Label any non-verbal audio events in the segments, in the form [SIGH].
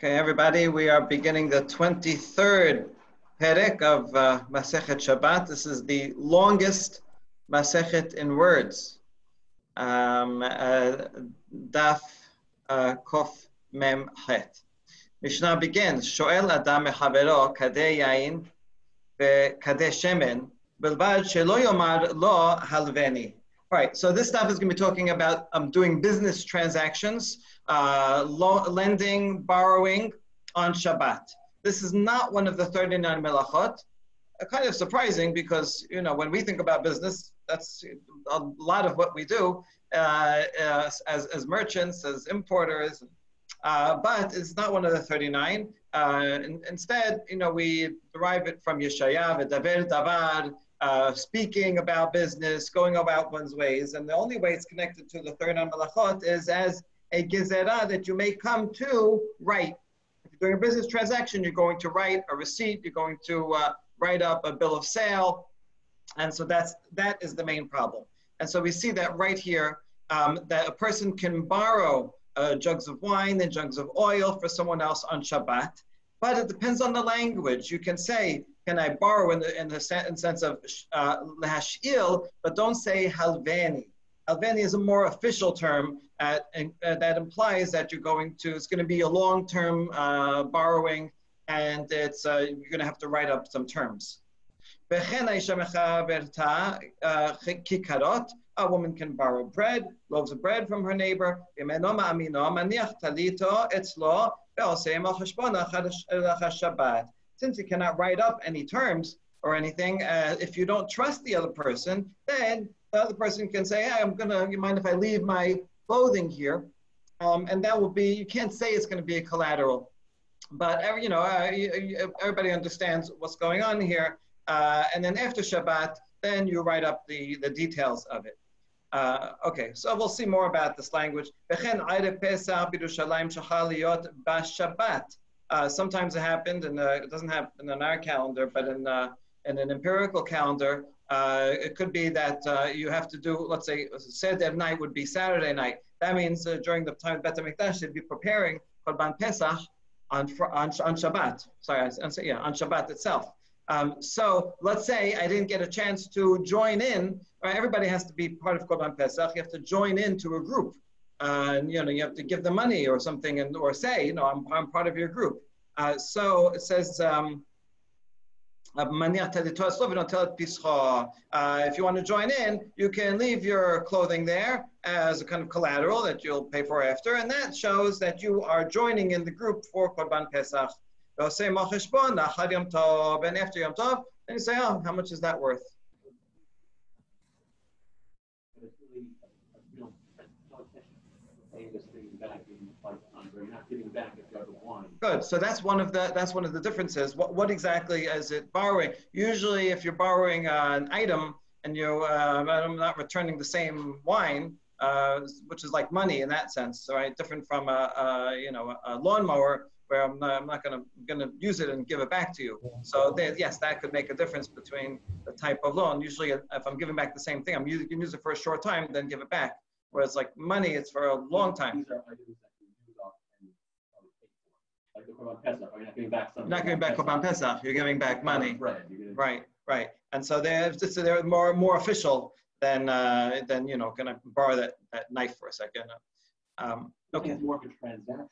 Okay, everybody, we are beginning the 23rd Perek of uh, Masechet Shabbat. This is the longest Masechet in words. Um, uh, Daf uh, Kof Mem Het. Mishnah begins, Shoel Adam Mechavero Kadeh Yain Kadeh Shemen Bilbad Shelo Yomar Lo Halveni. All right, so this stuff is going to be talking about um, doing business transactions uh, lending, borrowing on Shabbat. This is not one of the 39 melachot. Uh, kind of surprising because, you know, when we think about business, that's a lot of what we do uh, as, as merchants, as importers. Uh, but it's not one of the 39. Uh, in, instead, you know, we derive it from Yeshayav, David, Davar, uh, speaking about business, going about one's ways. And the only way it's connected to the 39 melachot is as a gezerah that you may come to write. If you're doing a business transaction, you're going to write a receipt, you're going to uh, write up a bill of sale. And so that's, that is the main problem. And so we see that right here, um, that a person can borrow uh, jugs of wine and jugs of oil for someone else on Shabbat. But it depends on the language. You can say, can I borrow in the, in the sense of uh, but don't say halveni. Halveni is a more official term uh, that implies that you're going to, it's going to be a long-term uh, borrowing and it's, uh, you're going to have to write up some terms. Uh, a woman can borrow bread, loaves of bread from her neighbor. Since you cannot write up any terms or anything, uh, if you don't trust the other person, then the other person can say, hey, I'm gonna, you mind if I leave my clothing here? Um, and that will be, you can't say it's gonna be a collateral, but every, you know, uh, everybody understands what's going on here. Uh, and then after Shabbat, then you write up the, the details of it. Uh, okay, so we'll see more about this language. Uh, sometimes it happened, and it doesn't happen in our calendar, but in, uh, in an empirical calendar, uh, it could be that uh, you have to do, let's say, Seder night would be Saturday night. That means uh, during the time of Bet HaMikdash, they'd be preparing Korban Pesach on, on, on Shabbat. Sorry, on, yeah, on Shabbat itself. Um, so let's say I didn't get a chance to join in. Right? Everybody has to be part of Korban Pesach. You have to join into a group. And, you know, you have to give them money or something, and or say, you know, I'm, I'm part of your group. Uh, so it says, um, uh, if you want to join in, you can leave your clothing there as a kind of collateral that you'll pay for after, and that shows that you are joining in the group for Korban Pesach. And after Yom Tov, then you say, oh, how much is that worth? Good. So that's one of the that's one of the differences. What what exactly is it borrowing? Usually, if you're borrowing uh, an item and you uh, I'm not returning the same wine, uh, which is like money in that sense, right? Different from a, a you know a lawnmower where I'm not, I'm not gonna gonna use it and give it back to you. So yes, that could make a difference between the type of loan. Usually, if I'm giving back the same thing, I'm using, use it for a short time, then give it back. Whereas like money, it's for a long time. Pesach, you're not giving back something. Not giving back Korban Pesach, you're giving back money. Bread, right, right. And so they're just they're more more official than uh, than you know, can I borrow that, that knife for a second. Um, okay. It's more of a transaction.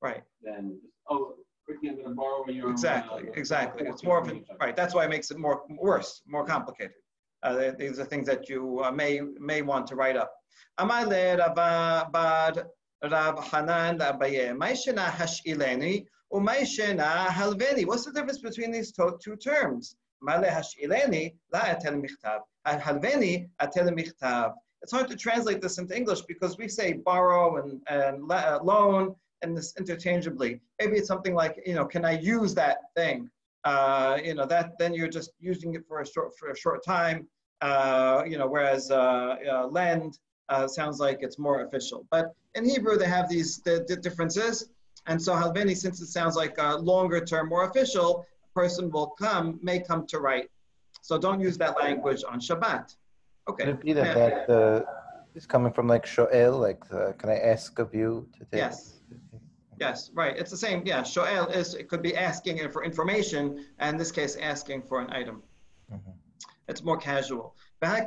Right. Than oh, Ricky, I'm gonna borrow your. Exactly, uh, exactly. It's more of a, right. That's why it makes it more worse, more complicated. Uh, these are things that you uh, may may want to write up. Amale Rab Hanan Abaye. Maishena hashileni What's the difference between these two terms? It's hard to translate this into English because we say borrow and, and uh, loan and this interchangeably. Maybe it's something like, you know, can I use that thing? Uh, you know, that then you're just using it for a short for a short time. Uh, you know, whereas uh, uh lend sounds like it's more official. But in Hebrew, they have these the, the differences. And so Halveni, since it sounds like a longer term, more official, a person will come, may come to write. So don't use that language on Shabbat. Okay. Could it be that yeah. that uh, is coming from like Shoel, like uh, can I ask of you to take? Yes. Yes, right. It's the same. Yeah, shoel is it could be asking for information, and in this case, asking for an item. Mm-hmm. It's more casual. We have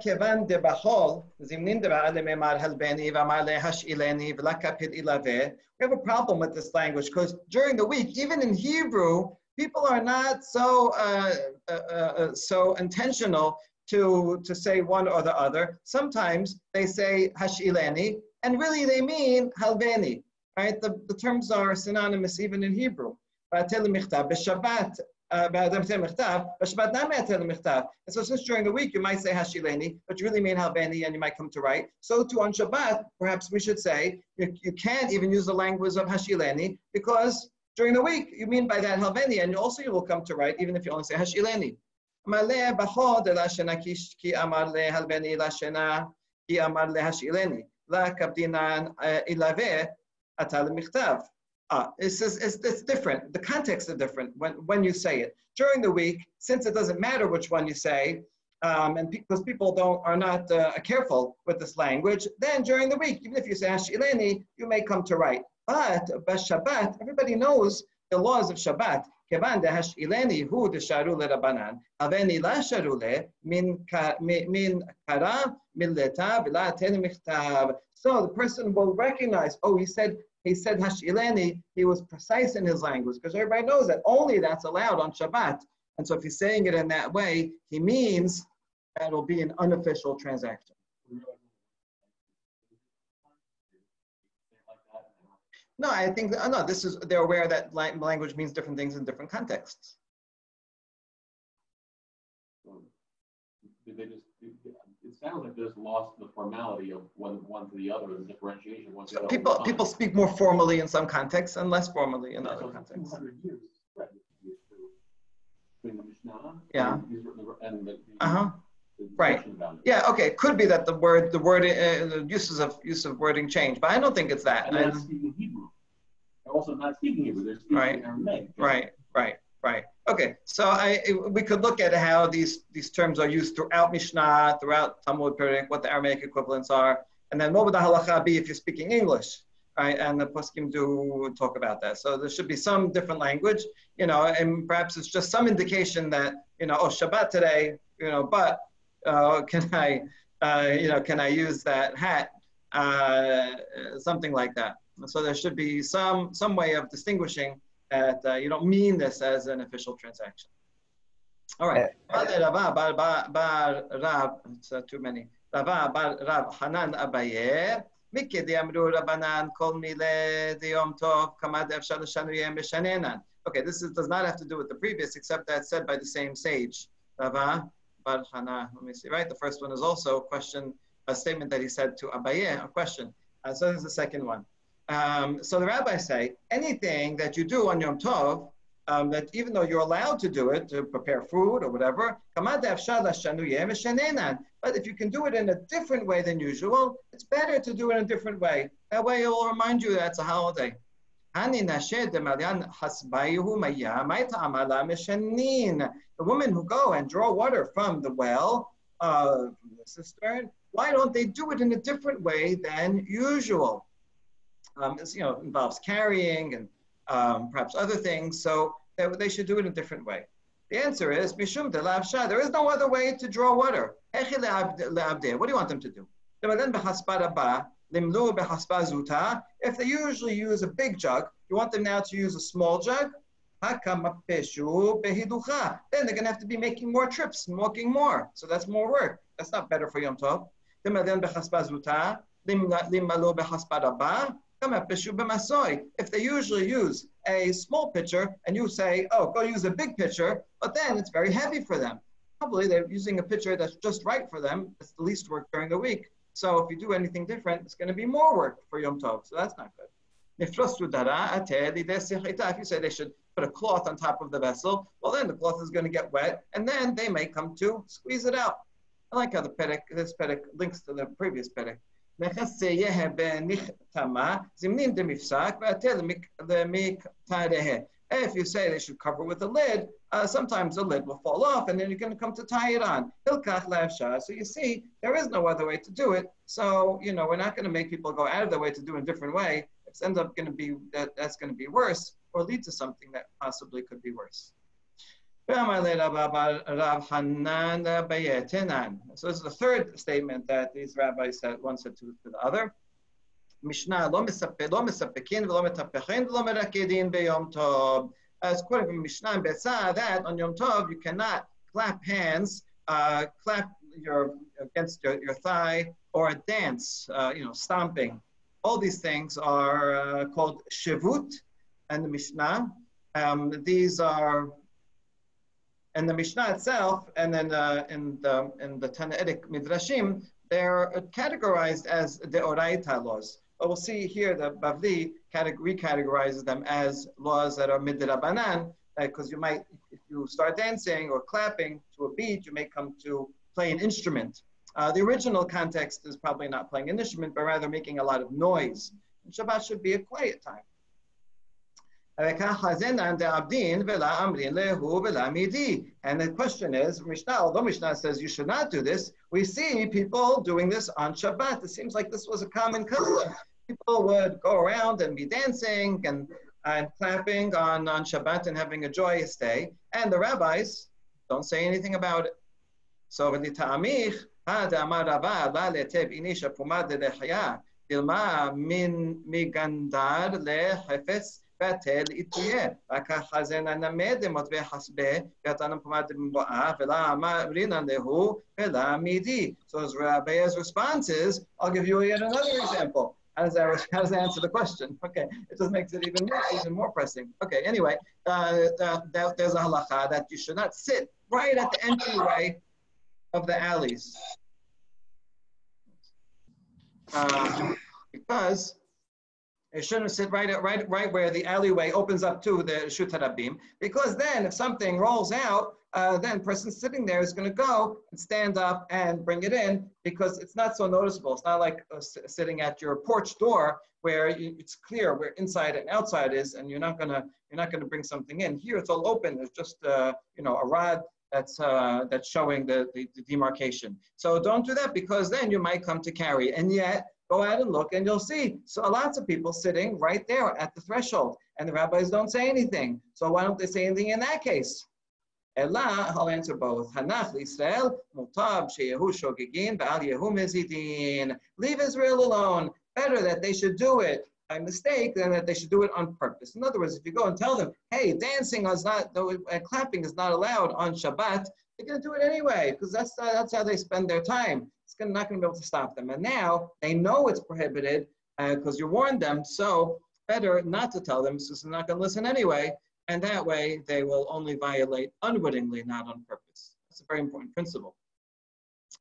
a problem with this language because during the week, even in Hebrew, people are not so uh, uh, uh, so intentional to to say one or the other. Sometimes they say hashileni, and really they mean halveni. Right? The, the terms are synonymous even in Hebrew. Uh, and so since during the week you might say Hashileni, but you really mean Halveni and you might come to write. So too on Shabbat, perhaps we should say you, you can't even use the language of Hashileni because during the week you mean by that Halveni and also you will come to write even if you only say Hashileni. Uh, it's, it's, it's different. The context is different when, when you say it. During the week, since it doesn't matter which one you say, um, and because people don't are not uh, careful with this language, then during the week, even if you say Hashileni, you may come to write. But by Shabbat, everybody knows the laws of Shabbat. כיוון דהשאילני הוא דשארו לרבנן, הבני לה שרו לה, מן קרא מילתה ולא תן מכתב. So the person will recognize, oh, he said he said Hashileni, he was precise in his language because everybody knows that only that's allowed on Shabbat. And so if he's saying it in that way, he means that it'll be an unofficial transaction. No, I think uh, no. This is they're aware that language means different things in different contexts. Did they just it sounds like there's lost the formality of one one to the other, the differentiation. One other people people speak more formally in some contexts and less formally in other contexts. Years, right, between the Mishnah yeah. and the, uh-huh. right. Yeah. Okay. It could be that the word, the word, uh, the uses of use of wording change, but I don't think it's that. And they're speaking Hebrew. They're also not speaking Hebrew. They're speaking right. Aramaic. Right. Right. Right. Okay. So I we could look at how these these terms are used throughout Mishnah, throughout Talmud Perek, what the Aramaic equivalents are, and then what would the halacha be if you're speaking English, right? And the poskim do talk about that. So there should be some different language, you know, and perhaps it's just some indication that you know, oh Shabbat today, you know, but uh, can I, uh, you know, can I use that hat, uh, something like that. So there should be some some way of distinguishing that uh, you don't mean this as an official transaction. All right. It's uh, too many. Hanan Abaye. Okay, this is, does not have to do with the previous, except that said by the same sage. Rava Bar Hana. Let me see, right? The first one is also a question, a statement that he said to Abaye, a question. Uh, so this is the second one. Um, so the rabbis say anything that you do on Yom Tov, um, that even though you're allowed to do it to prepare food or whatever, but if you can do it in a different way than usual, it's better to do it in a different way. That way it will remind you that it's a holiday. The women who go and draw water from the well, uh, the cistern, why don't they do it in a different way than usual? Um, is, you know, involves carrying and um, perhaps other things. So they, they, should do it in a different way. The answer is Mishum There is no other way to draw water. What do you want them to do? If they usually use a big jug, you want them now to use a small jug? Then they're going to have to be making more trips and walking more. So that's more work. That's not better for Yom Tov. If they usually use a small pitcher and you say, oh, go use a big pitcher, but then it's very heavy for them. Probably they're using a pitcher that's just right for them. It's the least work during the week. So if you do anything different, it's going to be more work for Yom Tov. So that's not good. If you say they should put a cloth on top of the vessel, well, then the cloth is going to get wet, and then they may come to squeeze it out. I like how the Perek, this Perek links to the previous Perek. If you say they should cover with a lid, uh, sometimes the lid will fall off and then you're going to come to tie it on. So you see, there is no other way to do it. So, you know, we're not going to make people go out of their way to do it a different way. It's end up going to be, that, that's going to be worse or lead to something that possibly could be worse. So this is the third statement that these rabbis said, one said to, the other. Mishnah. As quoted from Mishnah and Betzah, that on Yom Tov you cannot clap hands, uh, clap your against your, your thigh, or dance, uh, you know, stomping. All these things are uh, called shivut and the Mishnah. Um, these are and the Mishnah itself, and then uh, in the in the Tannaitic midrashim, they're categorized as deoraita laws. But we'll see here that Bavli recategorizes them as laws that are midrabanan, because uh, you might, if you start dancing or clapping to a beat, you may come to play an instrument. Uh, the original context is probably not playing an instrument, but rather making a lot of noise. And Shabbat should be a quiet time. And the question is, Mishnah, although Mishnah says you should not do this, we see people doing this on Shabbat. It seems like this was a common custom. People would go around and be dancing and, and clapping on, on Shabbat and having a joyous day. And the rabbis don't say anything about it. So, Amich, Dilma min migandar le hefetz פומד ללחיה, דלמה מן מגנדר לחפץ בטל יתהיה. רק החזן הנמד למטבע חסבה, יתן פומד במבואה, ולא אמרינן להו, ולא מידי. So as Rabbi's response is, I'll give you yet another example. How does, that, how does that answer the question? [LAUGHS] Okay, it just makes it even more, even more pressing. Okay, anyway, uh, uh, there's a halacha that you should not sit right at the entryway of the alleys. Um, because it shouldn't sit right, right, right where the alleyway opens up to the Shutarabim, because then if something rolls out, uh, then person sitting there is going to go and stand up and bring it in because it's not so noticeable. It's not like uh, sitting at your porch door where you, it's clear where inside and outside is, and you're not gonna you're not gonna bring something in. Here it's all open. There's just uh, you know a rod that's uh, that's showing the, the, the, demarcation. So don't do that because then you might come to carry. And yet, go out and look and you'll see so lots of people sitting right there at the threshold. And the rabbis don't say anything. So why don't they say anything in that case? Ella, I'll answer both. Hanach Israel, mutab sheyehu shogegin, ba'al yehu mezidin. Leave Israel alone. Better that they should do it by mistake than that they should do it on purpose. In other words, if you go and tell them, hey, dancing is not, uh, clapping is not allowed on Shabbat, they're going to do it anyway because that's, uh, that's how they spend their time It's gonna, not going to be able to stop them. And now they know it's prohibited because uh, you warned them. So better not to tell them since they're not going to listen anyway. And that way they will only violate unwittingly, not on purpose. That's a very important principle.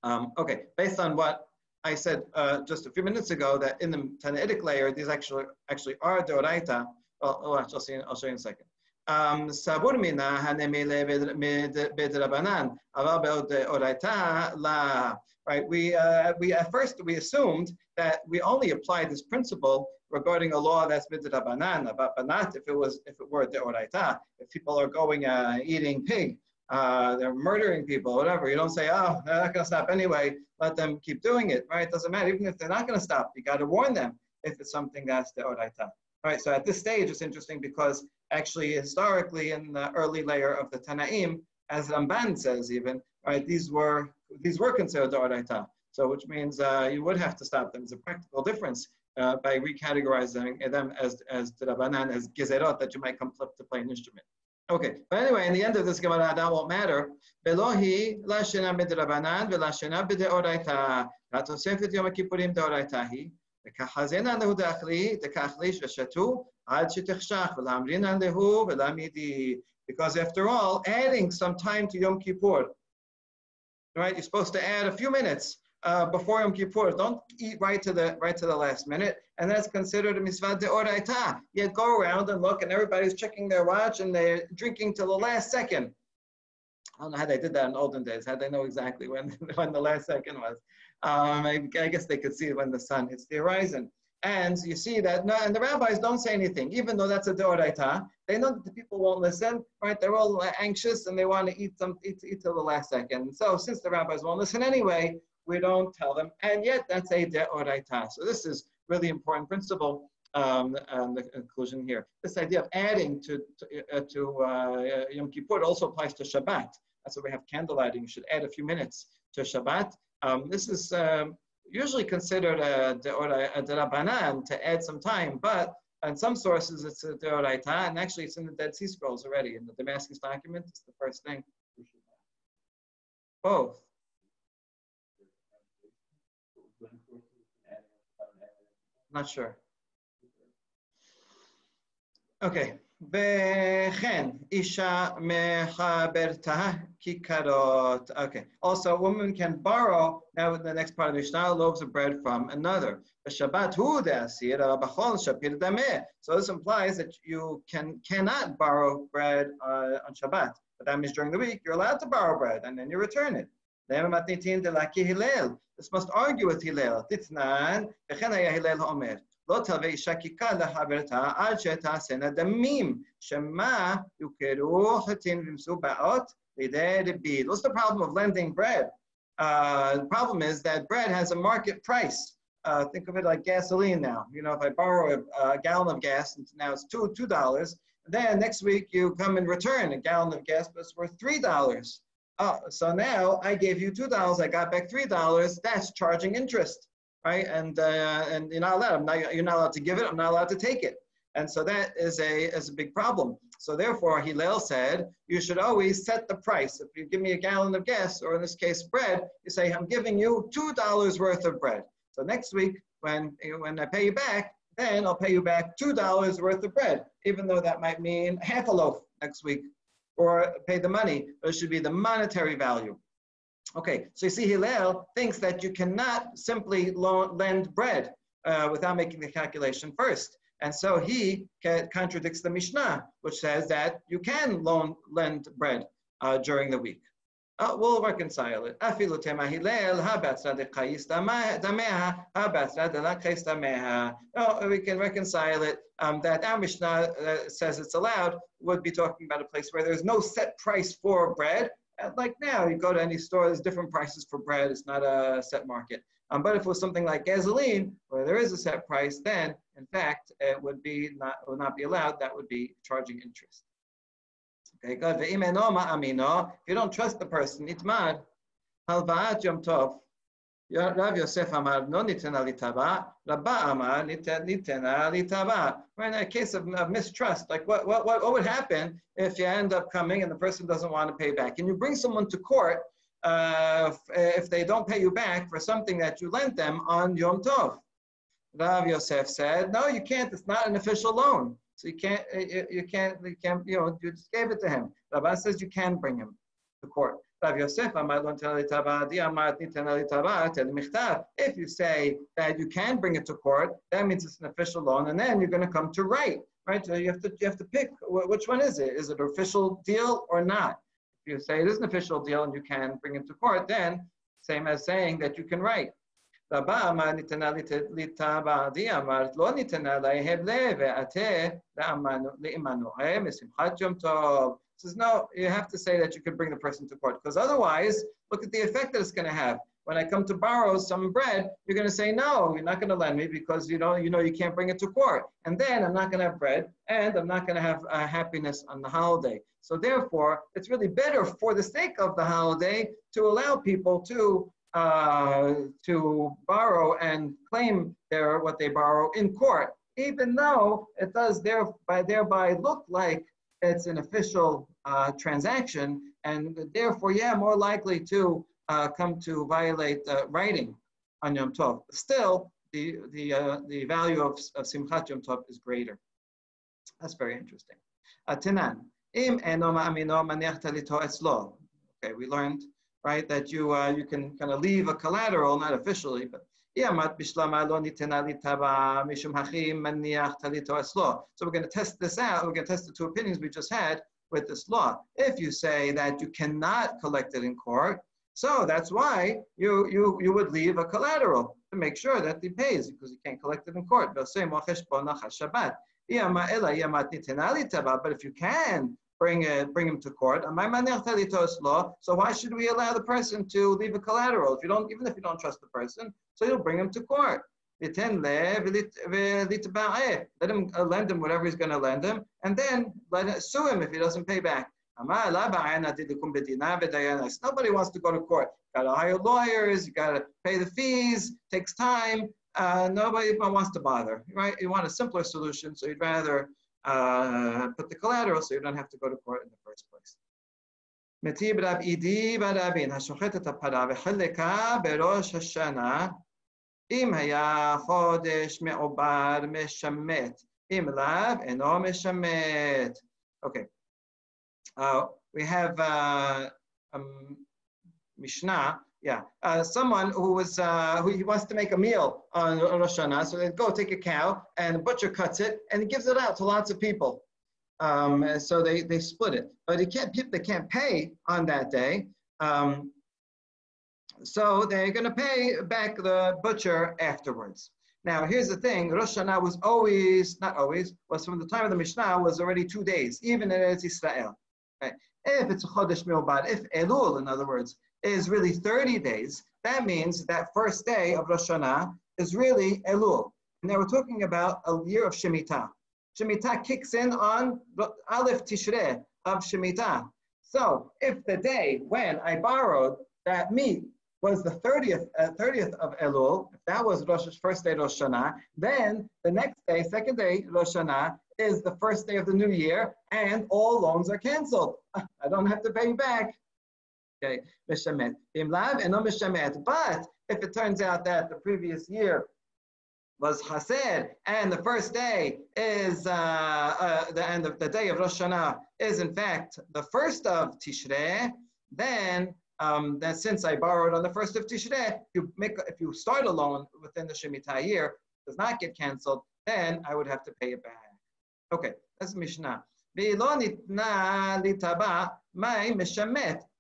Um, okay, based on what I said uh, just a few minutes ago that in the Tannaitic layer, these actually actually are Doraita. Well, oh, I'll, see, I'll show you in a second. סבור מינה הנמילה בדרבנן, אבל באורייתא לה. Right, we, uh, we at first we assumed that we only applied this principle regarding a law that's midrabanan, but not if it was if it were deoraita. If people are going uh, eating pig, uh, they're murdering people, whatever. You don't say, oh, they're not going to stop anyway. Let them keep doing it, right? It doesn't matter. Even if they're not going to stop, you got to warn them if it's something that's deoraita. Right. So at this stage, it's interesting because actually, historically, in the early layer of the Tanaim, as Ramban says, even right, these were these were considered deoraita. So which means uh, you would have to stop them. It's a practical difference uh, by recategorizing them as, as derabanan, as Gezerot, that you might conflict to play an instrument. Okay, but anyway, in the end of this Gemara, that won't matter. Belohi la shena midrabanan vela shena b'deoraita. La tosefet yom kippurim deoraitahi. Dekachazena lehu deachli, dekachlish v'shatu, ad shetichshach, v'lamrinan lehu v'lamidi. Because after all, adding some time to Yom Kippur, right? You're supposed to add a few minutes uh, before Yom Kippur. Don't eat right to the right to the last minute, and that's considered a mitzvah deoraita. You go around and look, and everybody's checking their watch and they're drinking till the last second. I don't know how they did that in olden days. How they know exactly when [LAUGHS] when the last second was? Um, I, I, guess they could see when the sun hits the horizon. And you see that, no, and the rabbis don't say anything, even though that's a deoraita. They know that the people won't listen, right? They're all anxious and they want to eat some eat, eat till the last second. So since the rabbis won't listen anyway, we don't tell them. And yet that's a de'oraita. So this is really important principle um, the conclusion here. This idea of adding to to, uh, to uh, Yom Kippur also applies to Shabbat. That's why we have candle lighting. You should add a few minutes to Shabbat. Um, this is um, usually considered a, derabanan to add some time, but in some sources it's a deoraita, and actually it's in the Dead Sea Scrolls already. In the Damascus document, it's the first thing. Both. Not sure. Okay. וכן, אישה מחברתה כיכרות. Okay. Also, a woman can borrow, now the next part of the Mishnah, loaves of bread from another. Shabbat hu b'chol shapir dameh. So this implies that you can cannot borrow bread uh, on Shabbat. But that means during the week, you're allowed to borrow bread, and then you return it. This must argue with Hillel. Titnan, וכן היה הלל אומר, לא תלווה אישה כיכר לחברתה עד שתעשינה דמים, שמא יוכרו חטאים וימסו באות לידי רבי. What's the problem of lending bread? Uh, the problem is that bread has a market price. Uh, think of it like gasoline now. You know, if I borrow a, a gallon of gas, and now it's two two dollars. Then next week you come and return a gallon of gas, but it's worth three dollars. Oh, so now I gave you two dollars, I got back three dollars. That's charging interest, right? And uh, and you're not allowed. I'm not, you're not allowed to give it. I'm not allowed to take it. And so that is a is a big problem. So therefore, Hillel said you should always set the price. If you give me a gallon of gas, or in this case bread, you say I'm giving you two dollars worth of bread. So next week, when when I pay you back, then I'll pay you back two dollars worth of bread, even though that might mean half a loaf next week or pay the money, but it should be the monetary value. Okay, so you see Hillel thinks that you cannot simply loan, lend bread uh, without making the calculation first. And so he contradicts the Mishnah, which says that you can loan lend bread uh, during the week. Uh, we'll reconcile it. Oh, we can reconcile it. Um, that our Mishnah uh, says it's allowed would be talking about a place where there's no set price for bread. And like now, you go to any store, there's different prices for bread. It's not a set market. Um, but if it was something like gasoline, where there is a set price, then in fact it would be not would not be allowed. That would be charging interest. Okay, good. If you don't trust the person, itmad, halvaat yom tov. Rav Yosef Amar no nitena litaba. Rabba Amar nitena litaba. We're in a case of, of, mistrust. Like what, what, what, what would happen if you end up coming and the person doesn't want to pay back? And you bring someone to court uh, if they don't pay you back for something that you lent them on Yom Tov. Rav Yosef said, no, you can't. It's not an official loan. So you can't, uh, you, you can't, you can't, you know, you just gave it to him. Rabba says you can bring him to court. Rav Yosef, if you say that you can bring it to court, that means it's an official loan, and then you're going to come to write, right? So you have to, you have to pick which one is it? Is it an official deal or not? If you say it is an official deal and you can bring it to court, then same as saying that you can write. רבה אמר ניתנה ליטה בעדי, אמרת לא ניתנה להבלה ועתה לעמנוהם משמחת יום טוב. Says no, you have to say that you can bring the person to court because otherwise, look at the effect that it's going to have. When I come to borrow some bread, you're going to say no, you're not going to lend me because you know you know you can't bring it to court, and then I'm not going to have bread, and I'm not going to have uh, happiness on the holiday. So therefore, it's really better for the sake of the holiday to allow people to uh, to borrow and claim their what they borrow in court, even though it does thereby thereby look like it's an official uh, transaction, and therefore, yeah, more likely to uh, come to violate uh, writing on Yom Tov. Still, the the uh, the value of, of Simchat Yom Tov is greater. That's very interesting. Tinan, im enoma amino maniahtalito esloh. Okay, we learned right? That you uh, you can kind of leave a collateral, not officially, but yeah, so we're going to test this out. We're going to test the two opinions we just had with this law. If you say that you cannot collect it in court, so that's why you you you would leave a collateral to make sure that he pays because you can't collect it in court. But if you can bring uh, bring him to court. So why should we allow the person to leave a collateral? If you don't, even if you don't trust the person, so you'll bring him to court. Eh, let him uh, lend him whatever he's going to lend him, and then let him, sue him if he doesn't pay back. Nobody wants to go to court. Got to hire lawyers. You got to pay the fees. Takes time. Uh, nobody wants to bother, right? You want a simpler solution, so you'd rather uh, put the collateral so you don't have to go to court in the first place. מטיב רב עידי ברבין, השוחט את הפרה וחלקה בראש השנה, אם היה חודש מעובר משמט, אם לאו אינו משמט. Okay. Uh, we have uh, um, Mishnah yeah, uh, someone who was uh, who wants to make a meal on Rosh Hashanah, so they go take a cow and the butcher cuts it and he gives it out to lots of people. Um, so they, they split it, but he can't people they can't pay on that day. Um, so they're going to pay back the butcher afterwards. Now here's the thing: Rosh Hashanah was always not always was from the time of the Mishnah was already two days, even in Eretz Israel. Right? If it's a Chodesh Milbad, if Elul, in other words, is really 30 days, that means that first day of Rosh Hashanah is really Elul. And now we're talking about a year of Shemitah. Shemitah kicks in on Aleph Tishrei of Shemitah. So if the day when I borrowed that meat was the 30th, uh, 30th of Elul, if that was Rosh first day Rosh Hashanah, then the next day, second day Rosh Hashanah, is the first day of the new year, and all loans are canceled. [LAUGHS] I don't have to pay back. Okay, mishamet. Imlav and no. But if it turns out that the previous year was Haser, and the first day is uh, uh, the end of the day of Rosh Hashanah is in fact the first of Tishrei, then um, then since I borrowed on the first of Tishrei, if you make if you start a loan within the Shemitah year, does not get canceled, then I would have to pay it back. Okay, that's Mishnah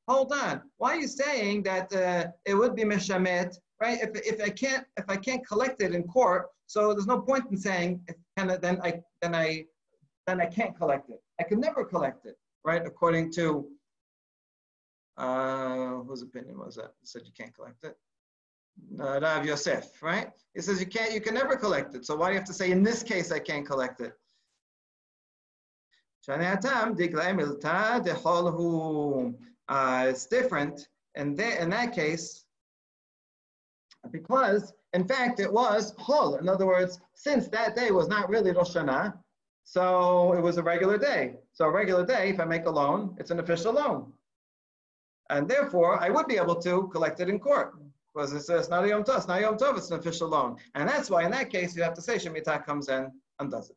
hold on, why are you saying that uh, it would be mishamet, right? If, if I can't if I can't collect it in court, so there's no point in saying then I then I then I can't collect it. I can never collect it, right? According to uh, whose opinion was that? Said you can't collect it. Uh, Rav Yosef, right? He says you can't, you can never collect it. So why do you have to say in this case I can't collect it? uh, it's different in, the, in that case because, in fact, it was hol. In other words, since that day was not really Rosh Hashanah, so it was a regular day. So a regular day, if I make a loan, it's an official loan. And therefore, I would be able to collect it in court because it's, it's not a Yom Tov, it's not a Yom Tov, it's an official loan. And that's why in that case, you have to say Shemitah comes in and does it.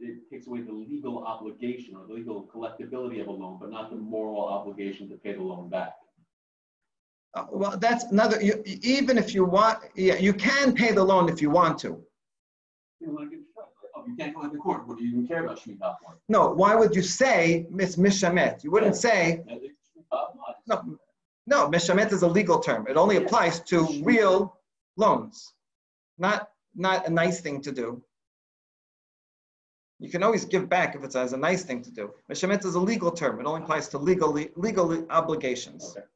it takes away the legal obligation or the legal collectability of a loan, but not the moral obligation to pay the loan back. Uh, well, that's another. You, even if you want, yeah, you can pay the loan if you want to. You, oh, you can't go to the court. What do you even care about Shemitah for? No. Why would you say Miss Mishamet? You wouldn't say. No, no. Mishamet is a legal term. It only applies to real loans, not not a nice thing to do. You can always give back if it's as a nice thing to do. Meshemet is a legal term. It only applies to legal, legal obligations. Okay.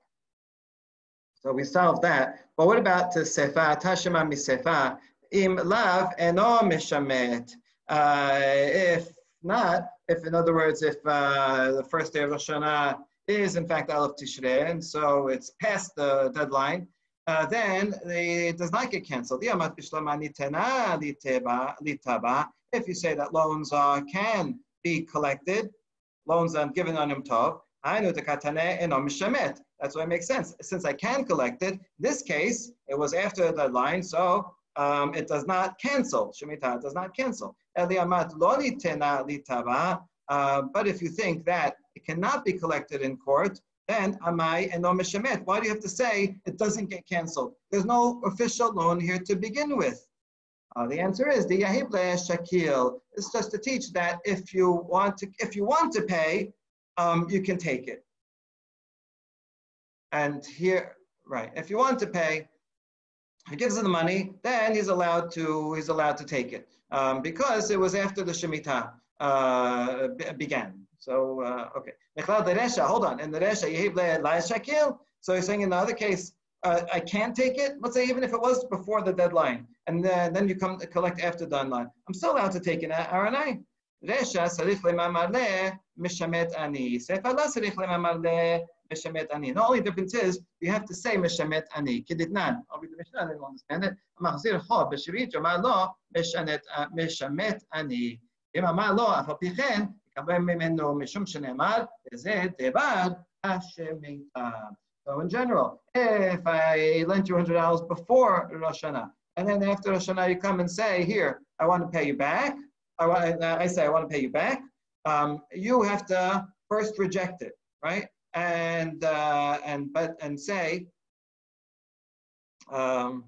So we solved that. But what about to sefa, tashema misefa, im lav eno meshamet? Uh, if not, if in other words, if uh, the first day of Rosh Hashanah is in fact Aleph Tishrei, and so it's past the deadline, uh, then it does not get canceled. If you say that loans uh, can be collected, loans are given on Yom Tov, that's why it makes sense. Since I can collect it, this case, it was after the deadline, so um, it does not cancel. Shemitah does not cancel. Uh, but if you think that it cannot be collected in court, then amai and no. Why do you have to say it doesn't get canceled? There's no official loan here to begin with. Uh, the answer is the yahible shakil. It's just to teach that if you want to, if you want to pay, um, you can take it. And here, right, if you want to pay, he gives him the money, then he's allowed to, he's allowed to take it um, because it was after the Shemitah uh, began. So, uh, okay. Hold on. In the Resha, so he's saying in the other case, uh, I can't take it. Let's say even if it was before the deadline, and then, then you come collect after the deadline. I'm still allowed to take uh, an I? Resha, Sarif Lemamale, Mishamet Ani. Sefala Sarif Lemamale, צריך לממלא משמט עני. The only difference is you have to say משמט עני. כדתנן, I'll read the Mishnah, I don't understand it. מחזיר חוב בשביעית, אמר לו משמט עני. אם אמר לו, אף על פי כן, יקבל ממנו משום שנאמר, וזה דבר השמיטה. So in general, if I lent you $100 before Rosh Hashanah, and then after Rosh Hashanah you come and say, here, I want to pay you back, I, want, I say I want to pay you back, um, you have to first reject it, right? And uh, and but and say, um,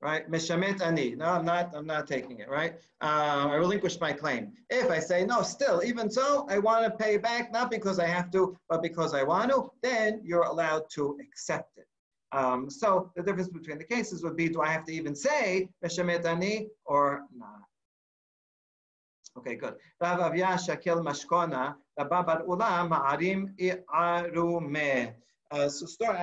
right? Mishamet ani. No, I'm not. I'm not taking it. Right? Uh, I relinquish my claim. If I say no, still, even so, I want to pay back not because I have to, but because I want to. Then you're allowed to accept it. Um, so the difference between the cases would be: Do I have to even say Mishamet ani or not? Okay, good. Rav Avya Shakel Mashkona, Rababar Ulam Ma'arim I'arume. Uh, so story,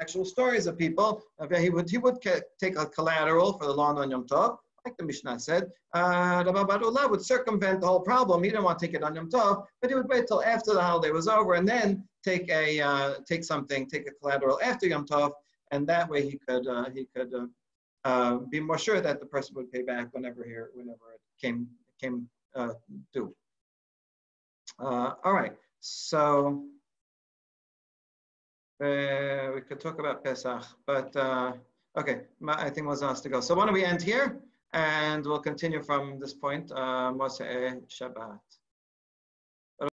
actual stories of people. He would he would take a collateral for the lawn on Yom Tov, like the Mishnah said. Uh, Rabbi would circumvent the whole problem. He didn't want to take it on Yom Tov, but he would wait till after the holiday was over and then take a uh, take something, take a collateral after Yom Tov, and that way he could uh, he could uh, uh, be more sure that the person would pay back whenever here whenever it came came uh, due. Uh, all right, so uh, we could talk about Pesach, but uh, okay, I think was asked to go. So why don't we end here, and we'll continue from this point, uh, Shabbat.